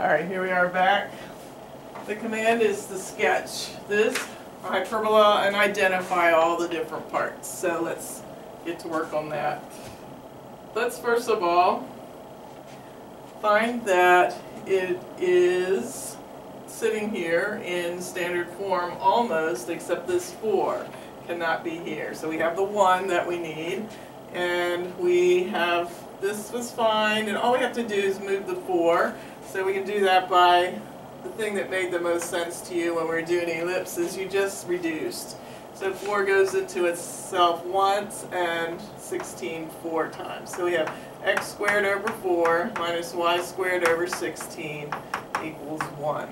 Alright, here we are back. The command is to sketch this hyperbola and identify all the different parts. So let's get to work on that. Let's first of all find that it is sitting here in standard form almost, except this 4 cannot be here. So we have the 1 that we need, and we have, this was fine, and all we have to do is move the 4. So we can do that by the thing that made the most sense to you when we were doing ellipses, you just reduced. So 4 goes into itself once and 16 four times. So we have x squared over 4 minus y squared over 16 equals 1.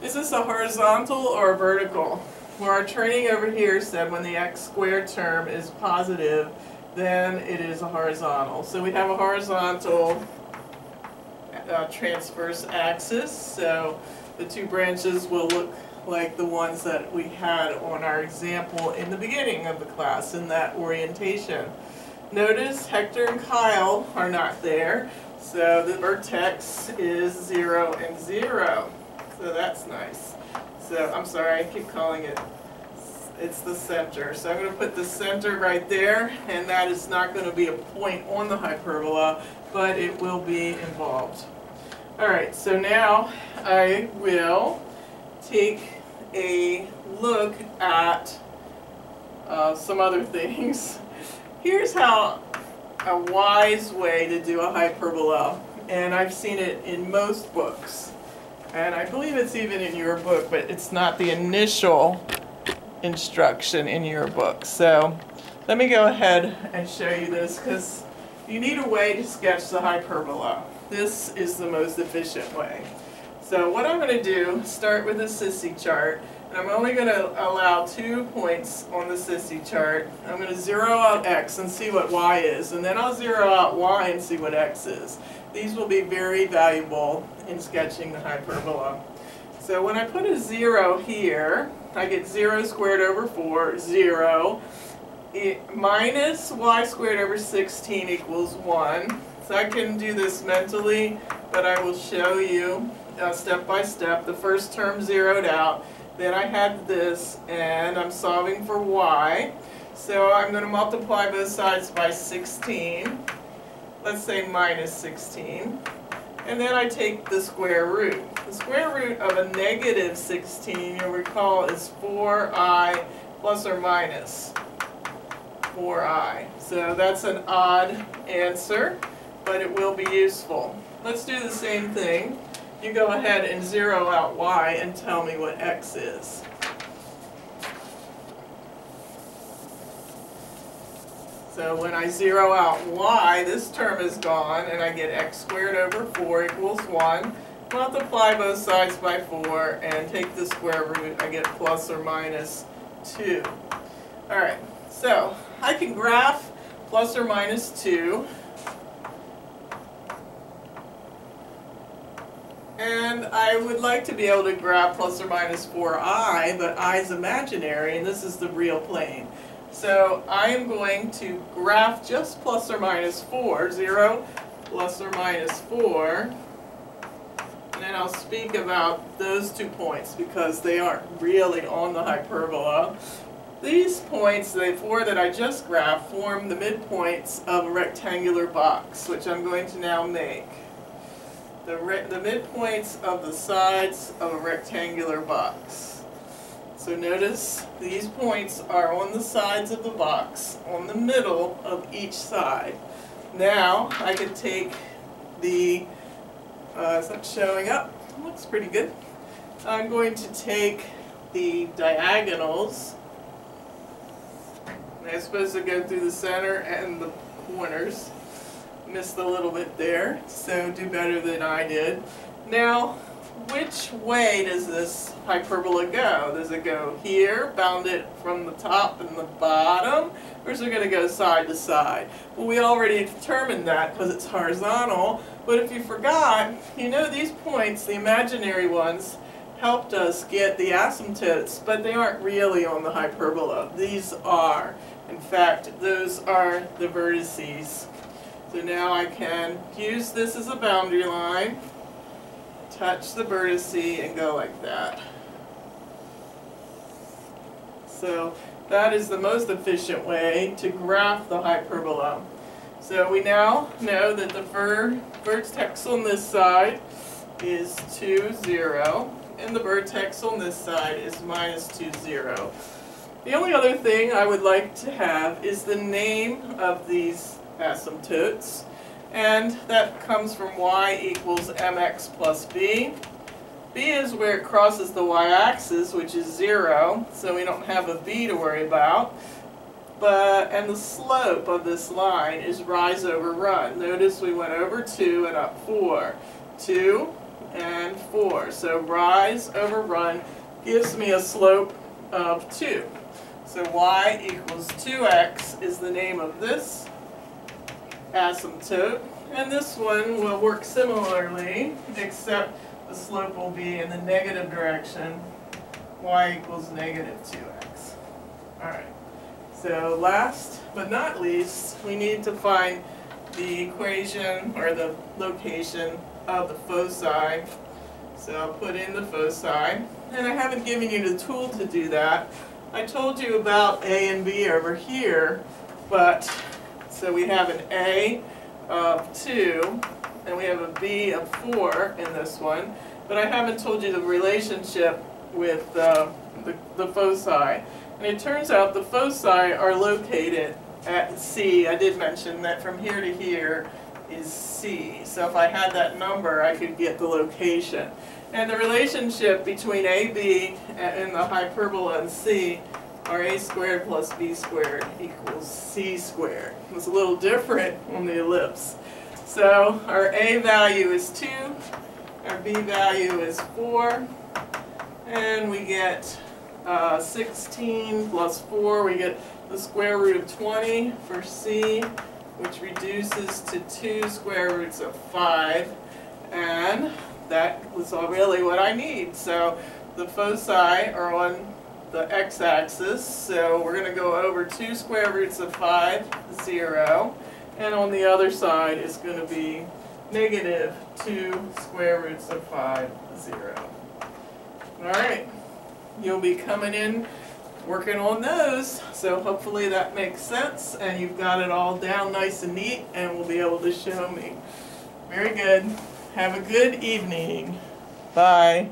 Is this a horizontal or a vertical? Well, our training over here said when the x squared term is positive, then it is a horizontal. So we have a horizontal uh, transverse axis, so the two branches will look like the ones that we had on our example in the beginning of the class in that orientation. Notice Hector and Kyle are not there, so the vertex is 0 and 0. So that's nice. So I'm sorry, I keep calling it, it's the center. So I'm going to put the center right there, and that is not going to be a point on the hyperbola, but it will be involved. Alright, so now I will take a look at uh, some other things. Here's how a wise way to do a hyperbola, and I've seen it in most books. And I believe it's even in your book, but it's not the initial instruction in your book. So let me go ahead and show you this because you need a way to sketch the hyperbola. This is the most efficient way. So what I'm going to do, start with a sissy chart, and I'm only going to allow two points on the sissy chart. I'm going to zero out x and see what y is, and then I'll zero out y and see what x is. These will be very valuable in sketching the hyperbola. So when I put a zero here, I get 0 squared over 4, 0. It, minus y squared over 16 equals 1. So I can do this mentally, but I will show you uh, step by step. The first term zeroed out, then I had this, and I'm solving for y. So I'm going to multiply both sides by 16. Let's say minus 16. And then I take the square root. The square root of a negative 16, you'll recall, is 4i plus or minus 4i. So that's an odd answer but it will be useful. Let's do the same thing. You go ahead and zero out y and tell me what x is. So when I zero out y, this term is gone, and I get x squared over 4 equals 1. Multiply both sides by 4, and take the square root, I get plus or minus 2. Alright, so I can graph plus or minus 2. And I would like to be able to graph plus or minus 4i, but i is imaginary, and this is the real plane. So I am going to graph just plus or minus 4, 0 plus or minus 4, and then I'll speak about those two points because they aren't really on the hyperbola. These points, the four that I just graphed, form the midpoints of a rectangular box, which I'm going to now make the, the midpoints of the sides of a rectangular box. So notice these points are on the sides of the box, on the middle of each side. Now I could take the, uh, is that showing up? Looks pretty good. I'm going to take the diagonals. I'm supposed to go through the center and the corners missed a little bit there, so do better than I did. Now, which way does this hyperbola go? Does it go here, bound it from the top and the bottom, or is it going to go side to side? Well, we already determined that because it's horizontal, but if you forgot, you know these points, the imaginary ones, helped us get the asymptotes, but they aren't really on the hyperbola. These are. In fact, those are the vertices. So now I can use this as a boundary line touch the vertice and go like that. So that is the most efficient way to graph the hyperbola. So we now know that the ver vertex on this side is 2, 0, and the vertex on this side is minus 2, 0. The only other thing I would like to have is the name of these asymptotes, and that comes from y equals mx plus b. b is where it crosses the y-axis, which is 0, so we don't have a b to worry about. But, and the slope of this line is rise over run. Notice we went over 2 and up 4. 2 and 4. So rise over run gives me a slope of 2. So y equals 2x is the name of this asymptote. And this one will work similarly, except the slope will be in the negative direction. y equals negative 2x. Alright, so last but not least, we need to find the equation or the location of the foci. So I'll put in the foci. And I haven't given you the tool to do that. I told you about A and B over here, but so we have an A of 2 and we have a B of 4 in this one, but I haven't told you the relationship with uh, the, the foci. And it turns out the foci are located at C. I did mention that from here to here is C. So if I had that number, I could get the location. And the relationship between AB and the hyperbola and C are a squared plus b squared equals c squared. It's a little different on the ellipse. So our a value is 2, our b value is 4, and we get uh, 16 plus 4, we get the square root of 20 for c, which reduces to 2 square roots of 5, and that was all really what I need. So the foci are on the x-axis, so we're going to go over 2 square roots of 5, 0, and on the other side is going to be negative 2 square roots of 5, 0. Alright, you'll be coming in working on those, so hopefully that makes sense and you've got it all down nice and neat and will be able to show me. Very good. Have a good evening. Bye.